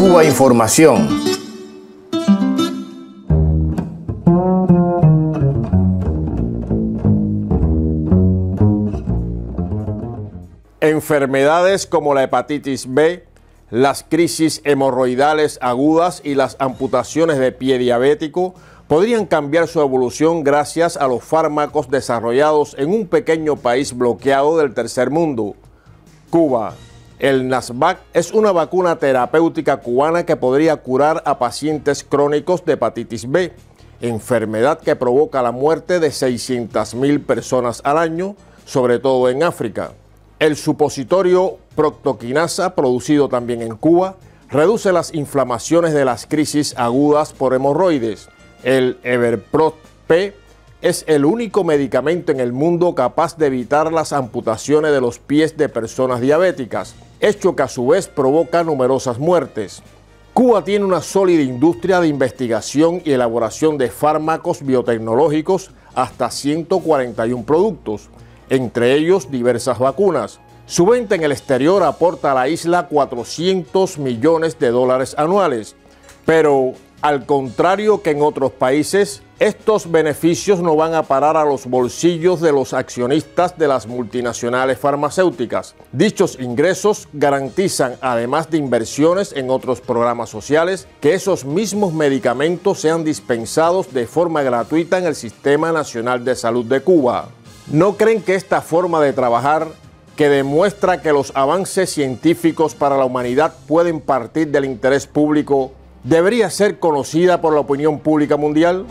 Cuba Información. Enfermedades como la hepatitis B, las crisis hemorroidales agudas y las amputaciones de pie diabético podrían cambiar su evolución gracias a los fármacos desarrollados en un pequeño país bloqueado del tercer mundo, Cuba. El Nasvac es una vacuna terapéutica cubana que podría curar a pacientes crónicos de hepatitis B, enfermedad que provoca la muerte de 600.000 personas al año, sobre todo en África. El supositorio proctoquinasa, producido también en Cuba, reduce las inflamaciones de las crisis agudas por hemorroides. El Everprost P es el único medicamento en el mundo capaz de evitar las amputaciones de los pies de personas diabéticas, hecho que a su vez provoca numerosas muertes. Cuba tiene una sólida industria de investigación y elaboración de fármacos biotecnológicos hasta 141 productos, entre ellos diversas vacunas. Su venta en el exterior aporta a la isla 400 millones de dólares anuales, pero al contrario que en otros países, estos beneficios no van a parar a los bolsillos de los accionistas de las multinacionales farmacéuticas. Dichos ingresos garantizan, además de inversiones en otros programas sociales, que esos mismos medicamentos sean dispensados de forma gratuita en el Sistema Nacional de Salud de Cuba. ¿No creen que esta forma de trabajar que demuestra que los avances científicos para la humanidad pueden partir del interés público debería ser conocida por la opinión pública mundial?